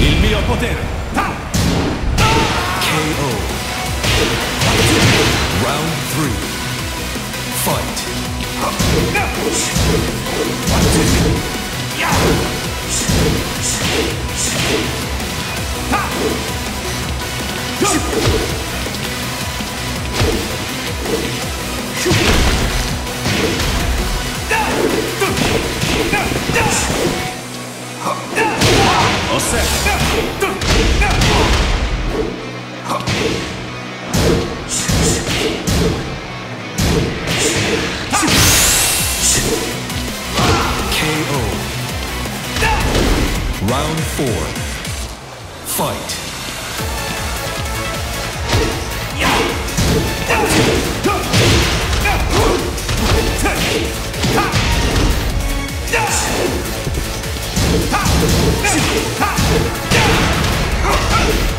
Il mio potere! KO. Round three. Fight. All. Round four. Fight. Ha!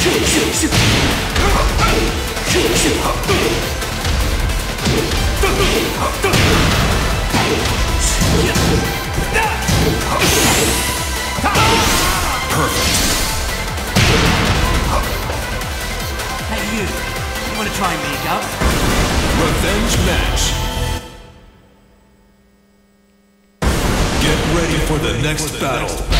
Perfect. Hey, you. You want to try me? Revenge match. Get ready for the next battle.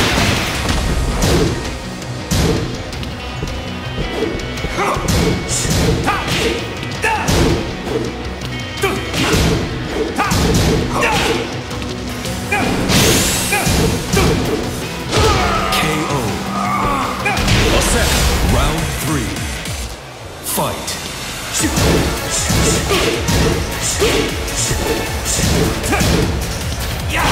Yeah!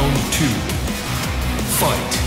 Round two. Fight.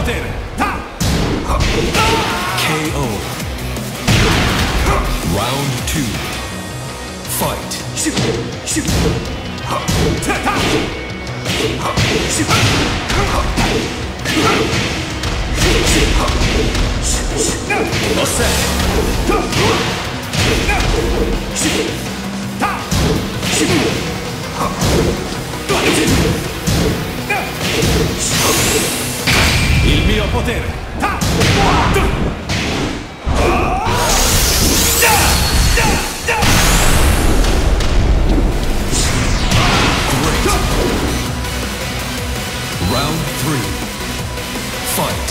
モテールッ KO Round 2 Fight シュッシュッタタシュッおっッハッハッハッハッハッハッ Shut up! Il mio potere. Round three. Fight.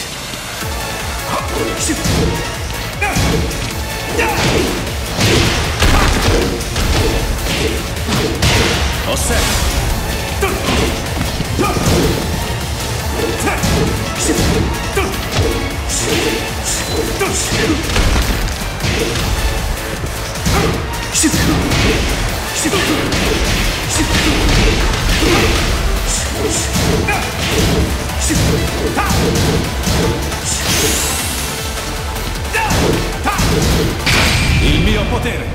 Ha! Osserva. Il mio potere.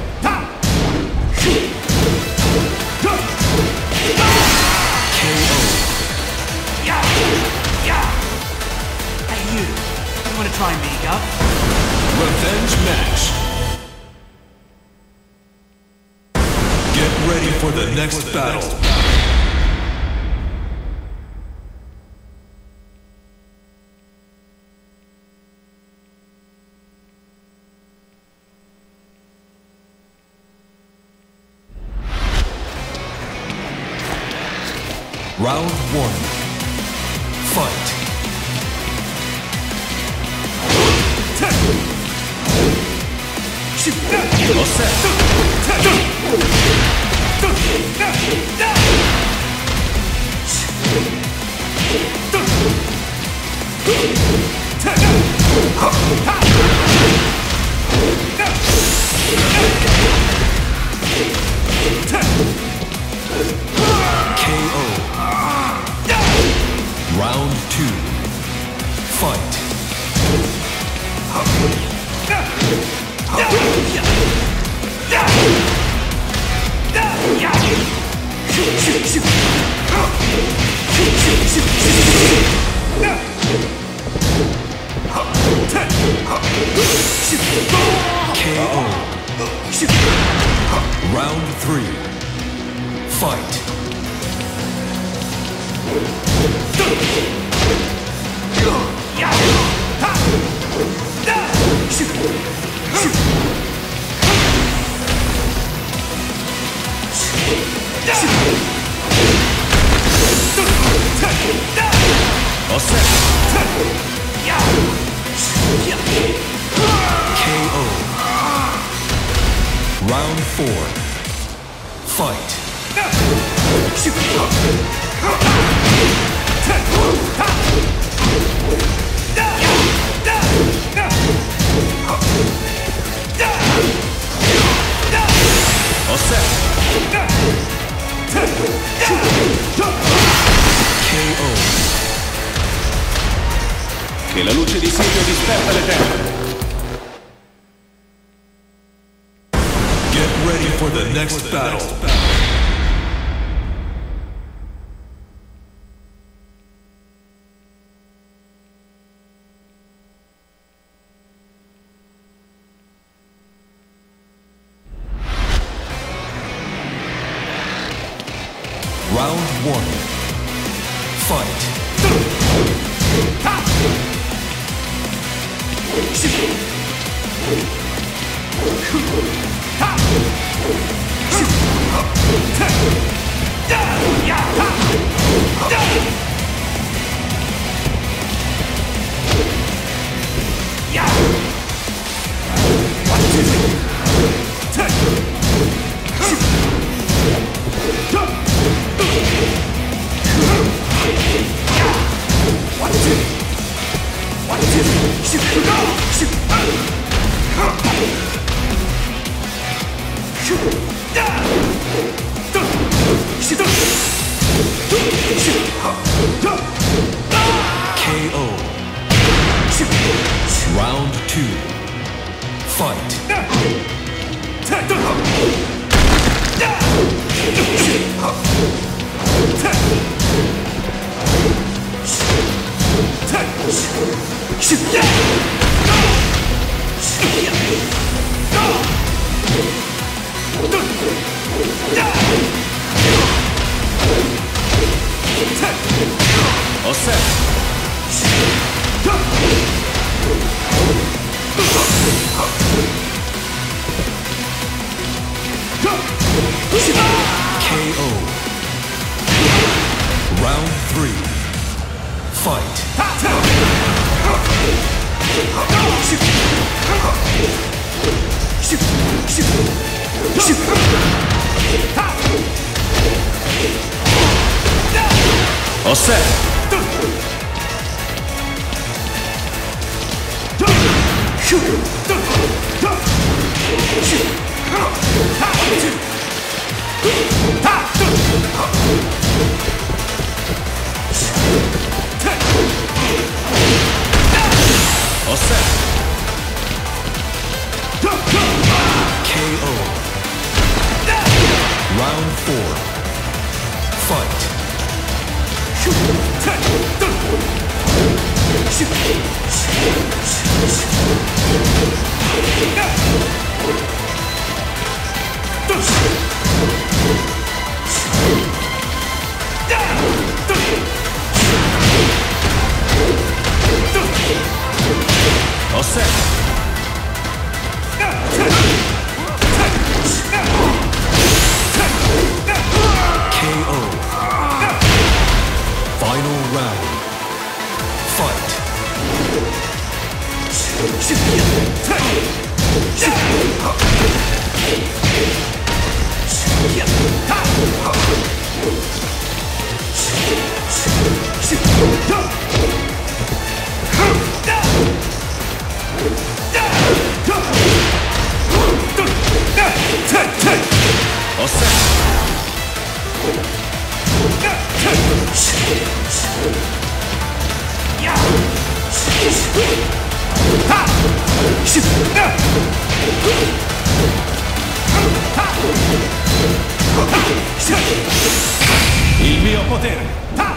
Hey, you. You want to try me, Gov? Revenge match. Get ready for the next battle. KO. Round four. Fight. All. KO. Che la luce di Silvio disperta le tenebre. Get ready for the next battle. Yeah! Il mio potere. KO!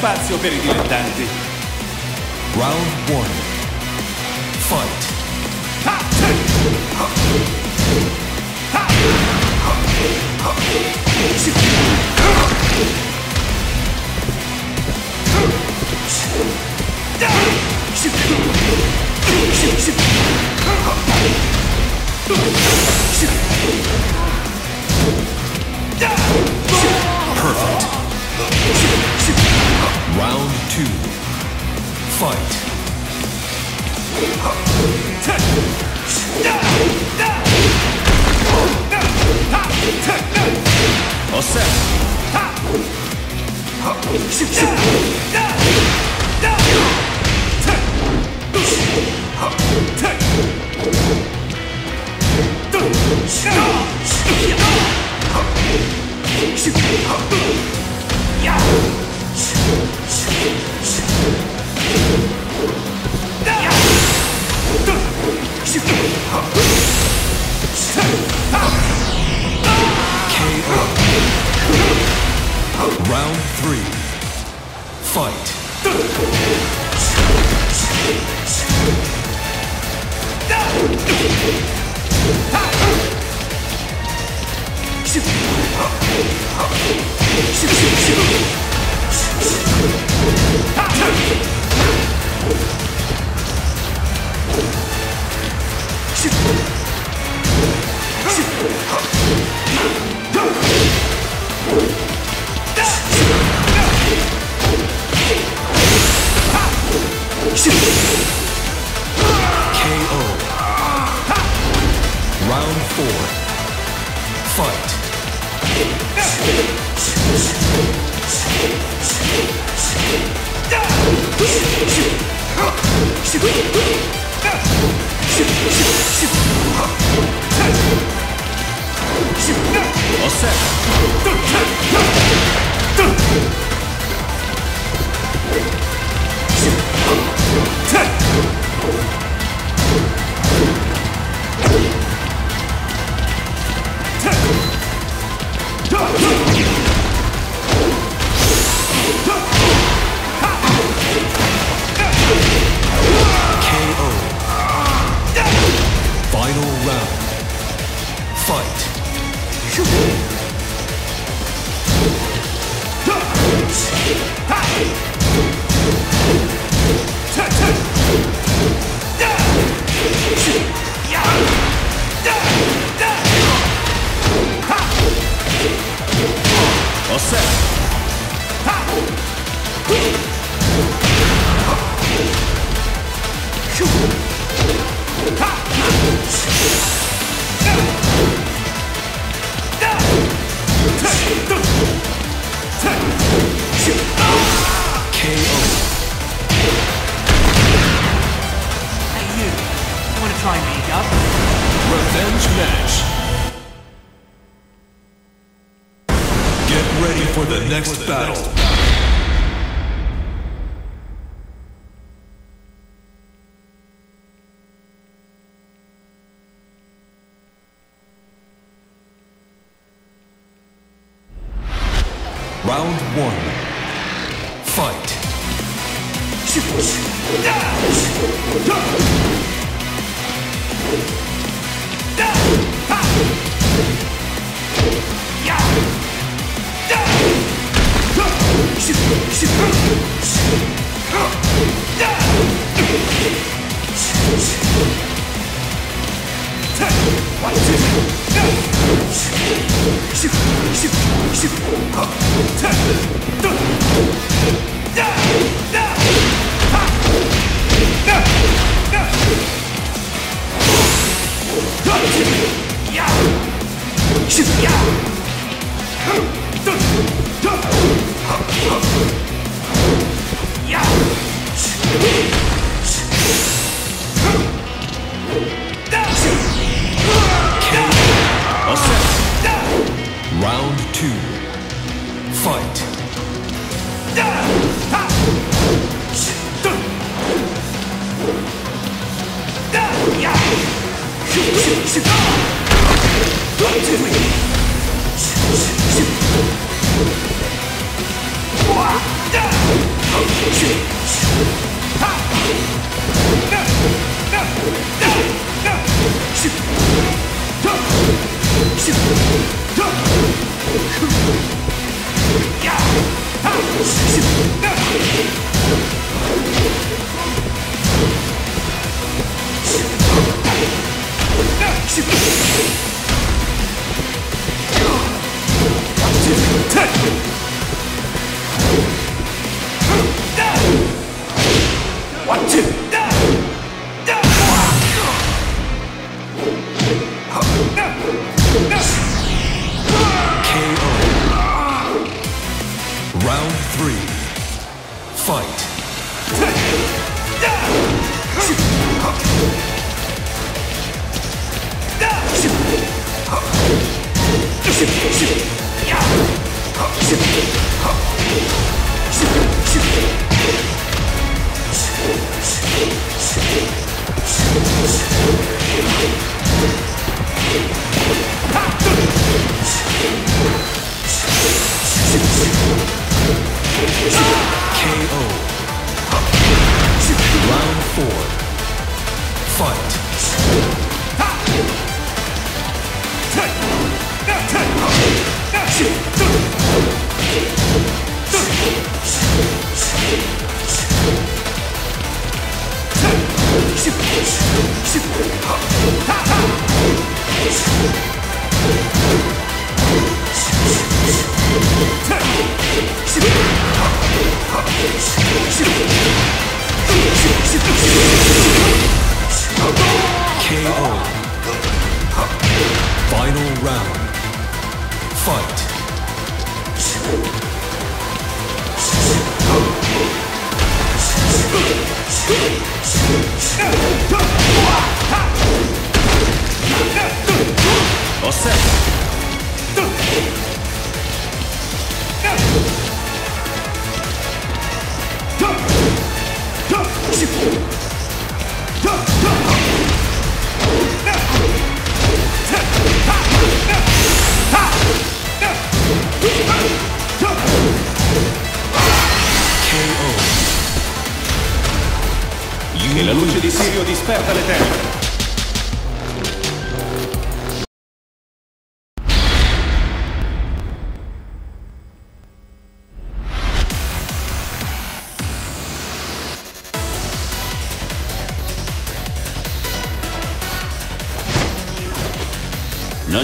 Spazio per i dilettanti. Two. Fight. Osserva. KO. Round three. Fight. KO. Round four. Fight. All set.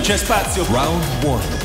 c'è spazio. Round 1.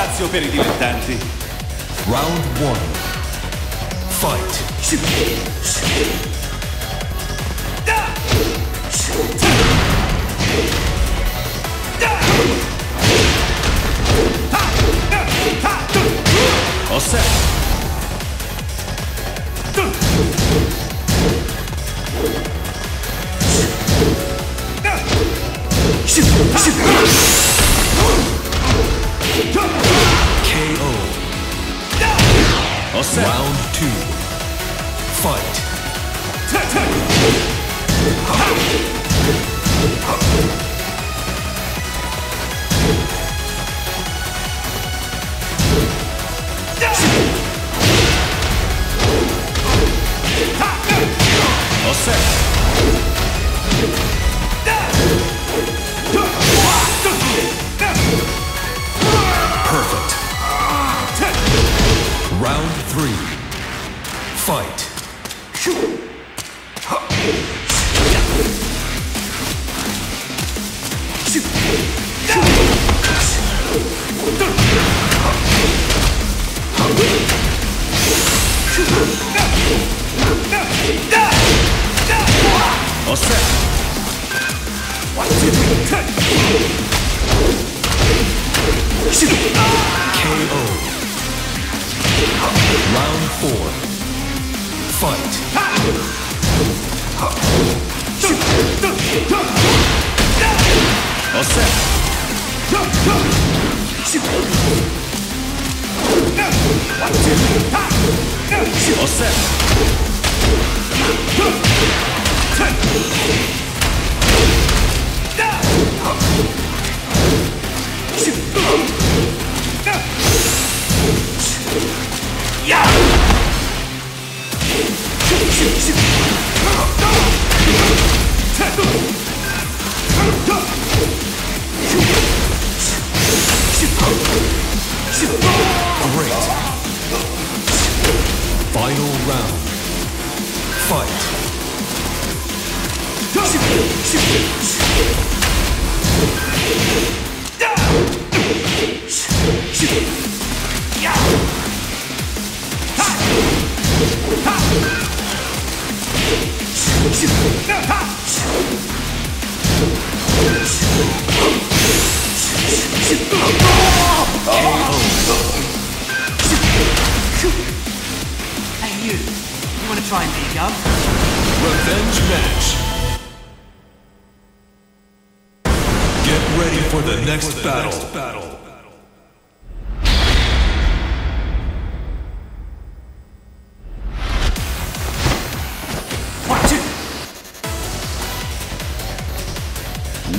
Spazio per i dilettanti. Round one. Fight. Osserva. KO. Round two. Fight. Osserva. Osserva.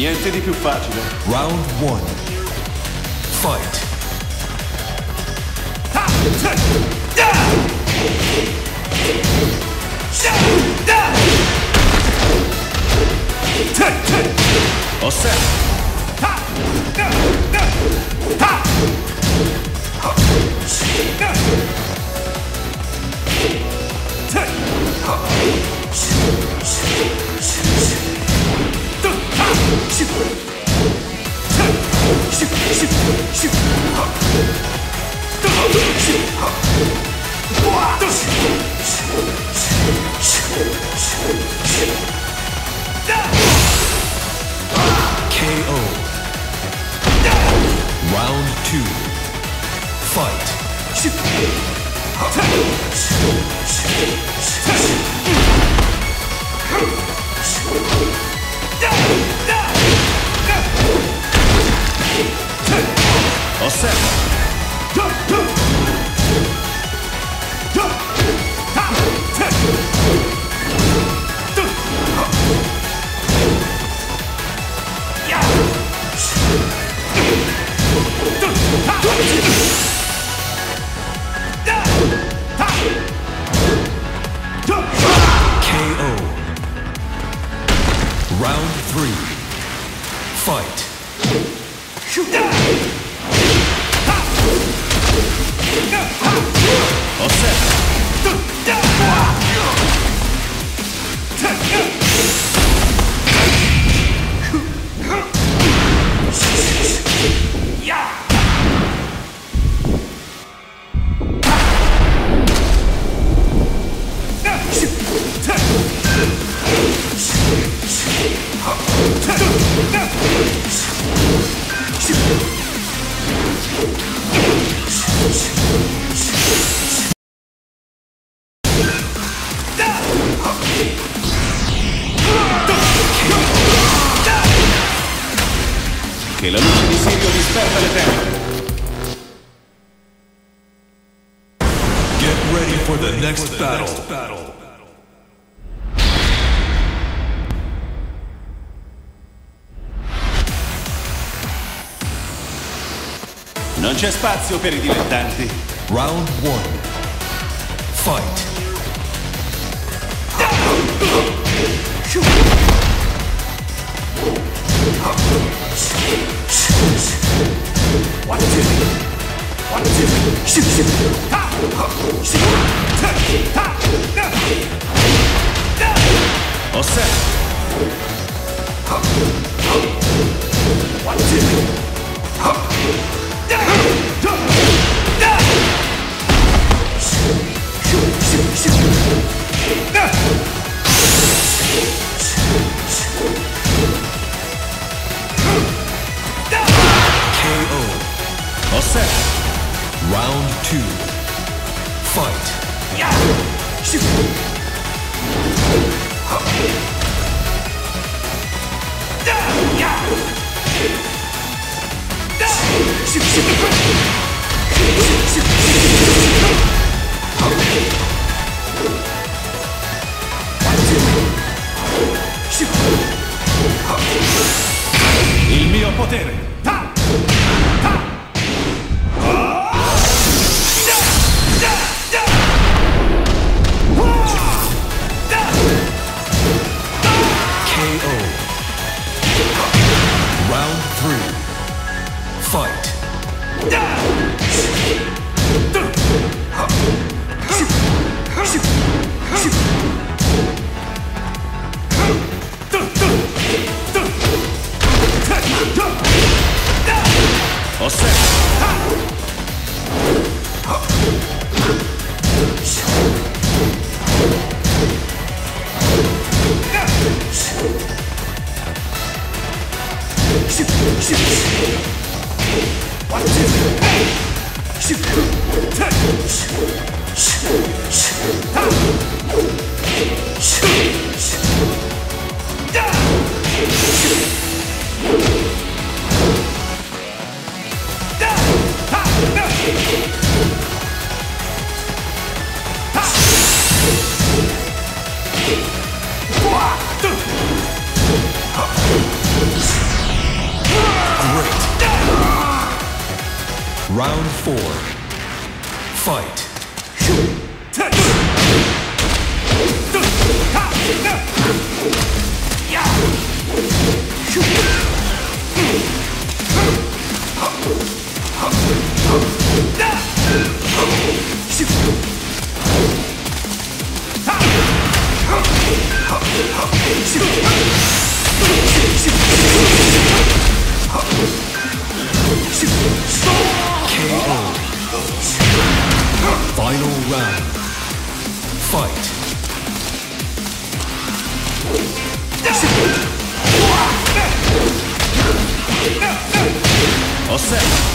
Niente di più facile. Round one. Fight. Osserva. KO. Fight! Two. Fight. c'è spazio per i dilettanti. Round 1. Fight. One, one, two, shoot, Round. Fight. Il mio potere. KO. Osset!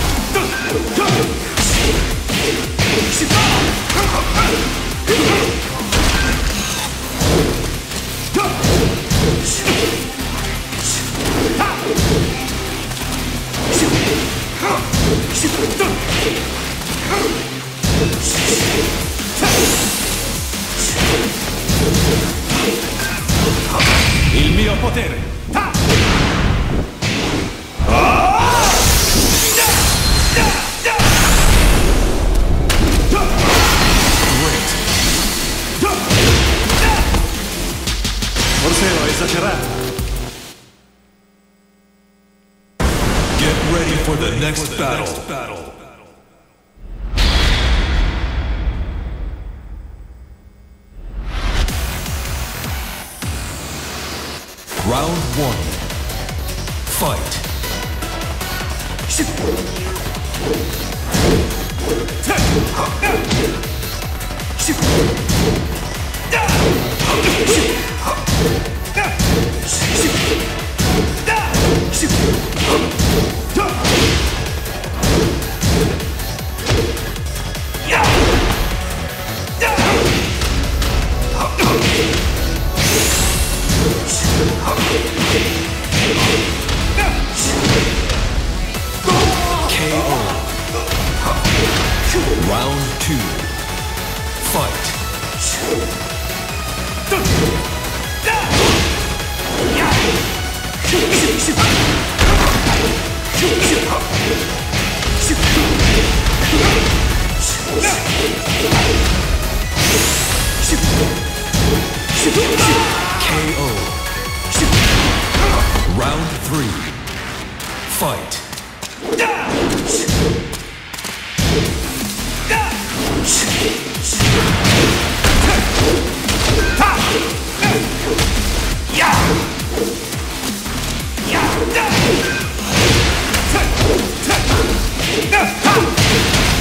KO. Round three. Fight.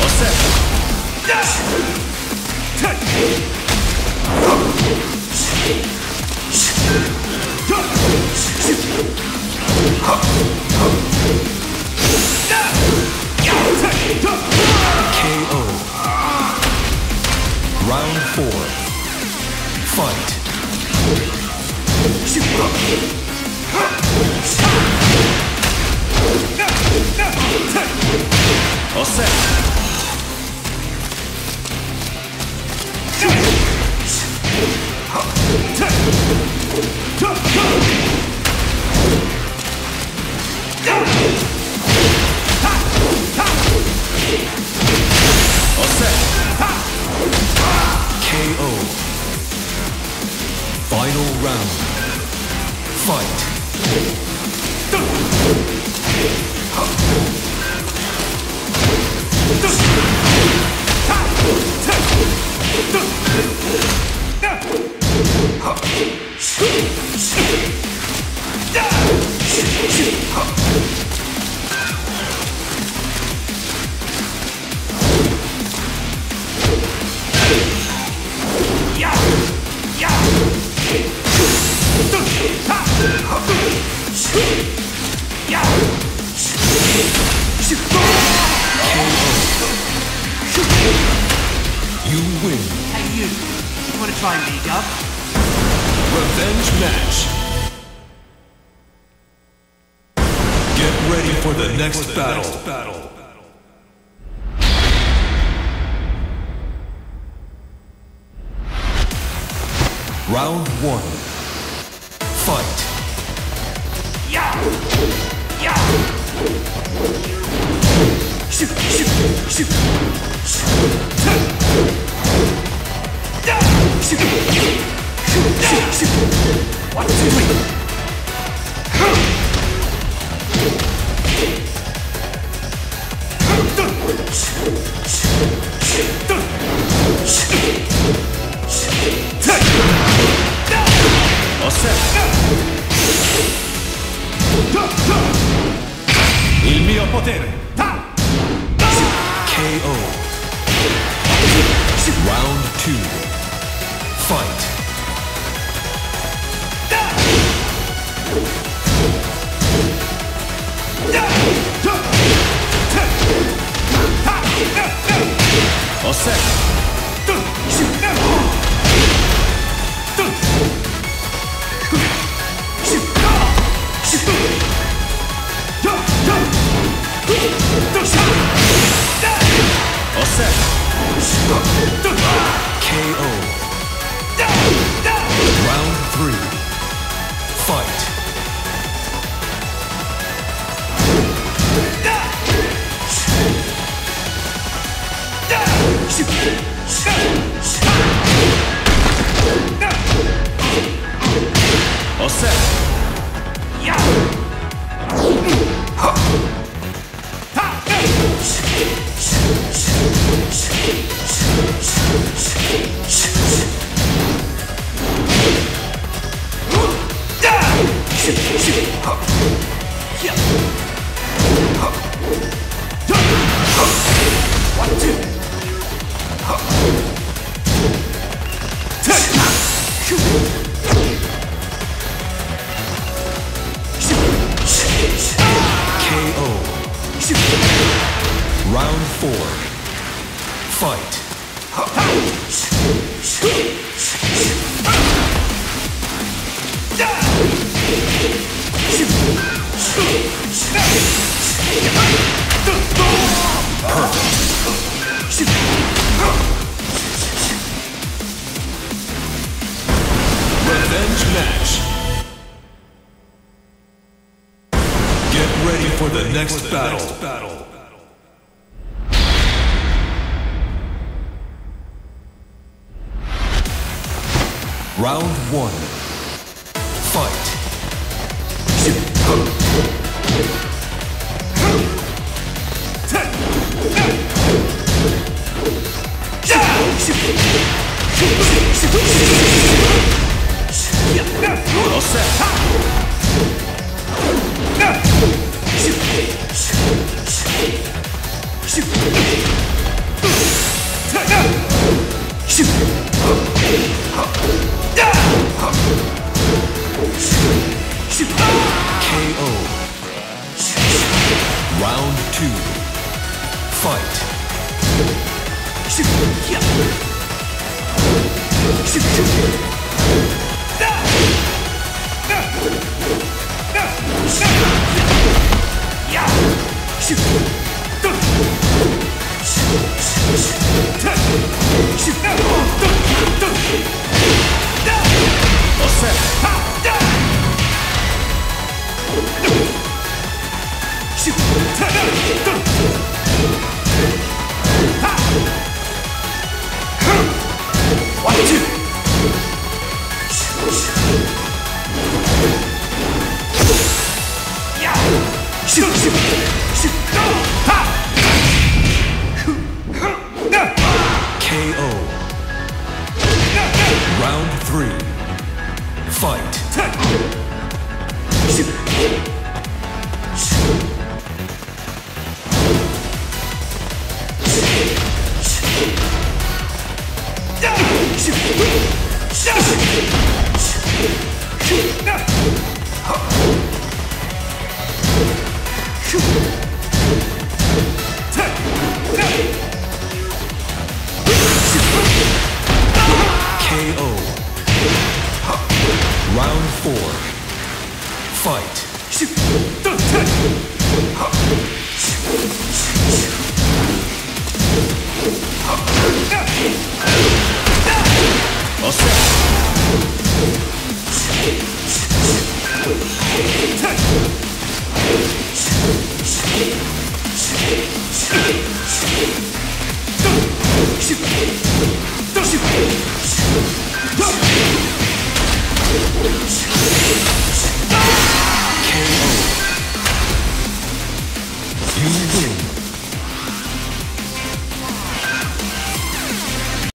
Osserva! Round four. Fight. All set. Shoot. Final round. Fight. 야! Try me, Gov? Revenge match. Get ready for the next battle. battle. Round one. Fight. Osserva! Il! KO! Round 2 Osserva! Osserva! KO. Round three. おせやっ Offset.